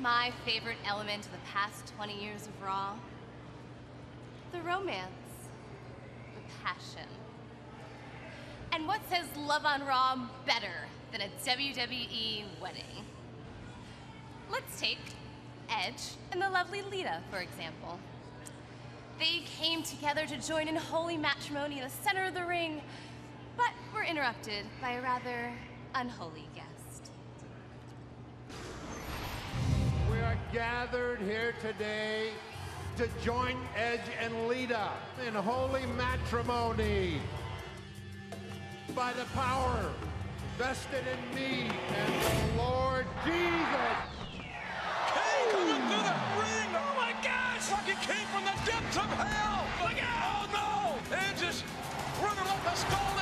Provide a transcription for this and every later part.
my favorite element of the past 20 years of Raw? The romance, the passion. And what says Love on Raw better than a WWE wedding? Let's take Edge and the lovely Lita, for example. They came together to join in holy matrimony in the center of the ring, but were interrupted by a rather unholy guest. Are gathered here today to join Edge and Lita in holy matrimony by the power vested in me and the Lord Jesus. Kane coming through the ring! Oh my gosh! Like it came from the depths of hell! Look out! Oh no! Edge is running like a scalded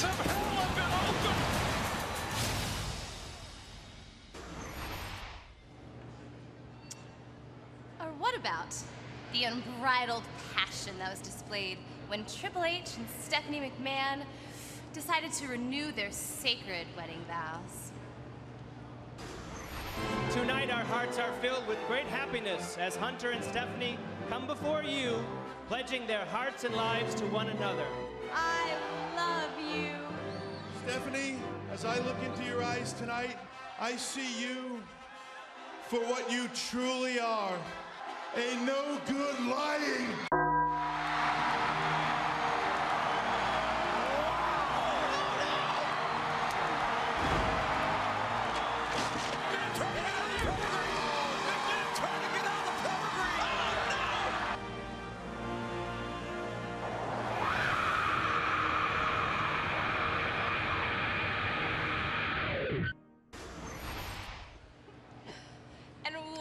gates of hell have been opened! Or what about the unbridled passion that was displayed when Triple H and Stephanie McMahon decided to renew their sacred wedding vows? Tonight, our hearts are filled with great happiness as Hunter and Stephanie come before you, pledging their hearts and lives to one another. I love you. Stephanie, as I look into your eyes tonight, I see you for what you truly are a no good lying.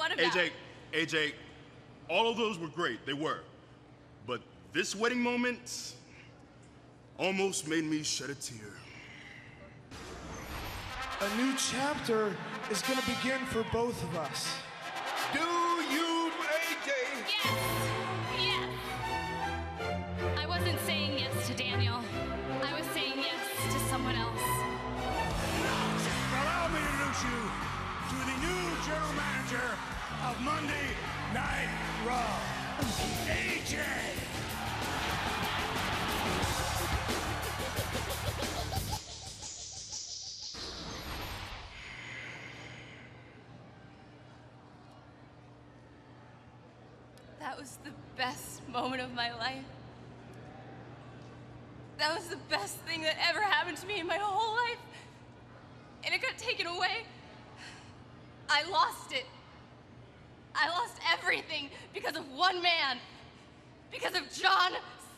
And what about AJ, AJ, all of those were great. They were. But this wedding moment almost made me shed a tear. A new chapter is going to begin for both of us. Do you, AJ? Yes! Yes! I wasn't saying yes to Daniel. I was saying yes to someone else. Allow me to introduce you to the new general manager of Monday Night Raw, AJ. That was the best moment of my life. That was the best thing that ever happened to me in my whole life. And it got taken away. I lost it. I lost everything because of one man. Because of John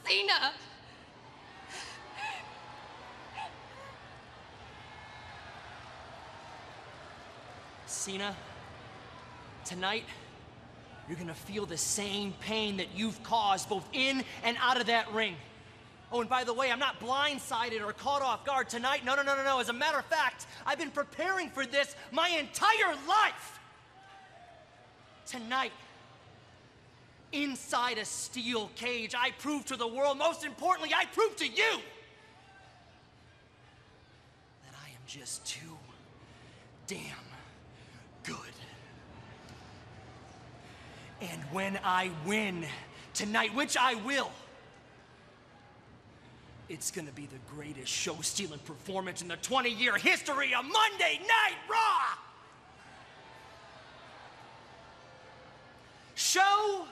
Cena. Cena, tonight, you're gonna feel the same pain that you've caused both in and out of that ring. Oh, and by the way, I'm not blindsided or caught off guard tonight. No, no, no, no, no. As a matter of fact, I've been preparing for this my entire life. Tonight, inside a steel cage, I prove to the world, most importantly, I prove to you that I am just too damn good. And when I win tonight, which I will, it's gonna be the greatest show stealing performance in the 20 year history of Monday Night Raw! Show